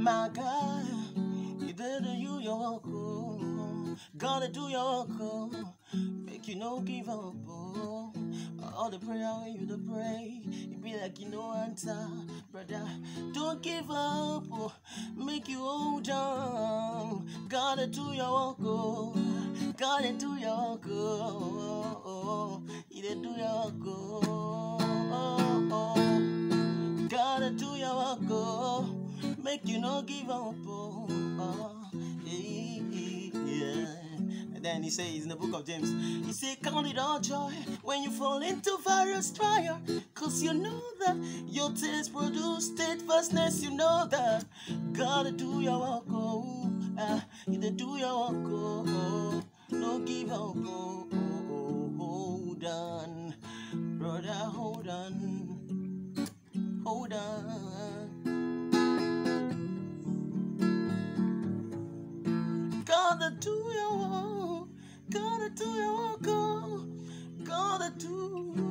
My God, you better do your work, oh. Gotta do your work. Make you no give up, oh. All the prayer you to pray, it be like you no answer, brother. Don't give up, oh. Make you hold on. Gotta do your work. Gotta do your work, oh. oh. You dey do your work. Gotta do your oh. Make you no give up, oh. oh. Yeah, yeah. And then he says in the book of James, he said, Count it all joy when you fall into various trial. Cause you know that your tears produce steadfastness. You know that. Gotta do your work, oh. Uh, you do your work, oh. No give up, oh. oh, oh. Hold on, brother, hold on. Gotta do your work. Gotta do your work. oh. Gotta do